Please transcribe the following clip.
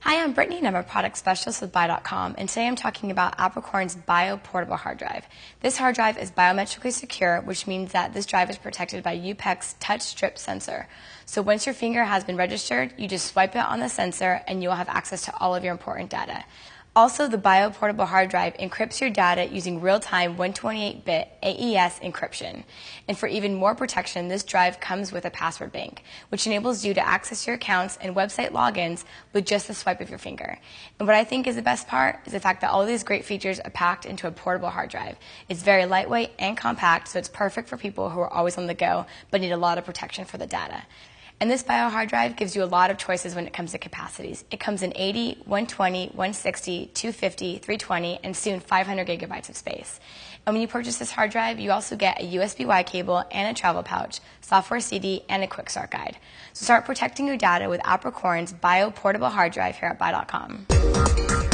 Hi, I'm Brittany and I'm a product specialist with Buy.com and today I'm talking about Apricorn's Bio Portable Hard Drive. This hard drive is biometrically secure, which means that this drive is protected by UPEK's touch strip sensor. So once your finger has been registered, you just swipe it on the sensor and you will have access to all of your important data. Also, the bioportable hard drive encrypts your data using real-time 128-bit AES encryption. And for even more protection, this drive comes with a password bank, which enables you to access your accounts and website logins with just the swipe of your finger. And what I think is the best part is the fact that all these great features are packed into a portable hard drive. It's very lightweight and compact, so it's perfect for people who are always on the go but need a lot of protection for the data. And this bio hard drive gives you a lot of choices when it comes to capacities. It comes in 80, 120, 160, 250, 320, and soon 500 gigabytes of space. And when you purchase this hard drive, you also get a USB-Y cable and a travel pouch, software CD, and a quick start guide. So start protecting your data with Apricorn's Bio Portable Hard Drive here at Buy.com.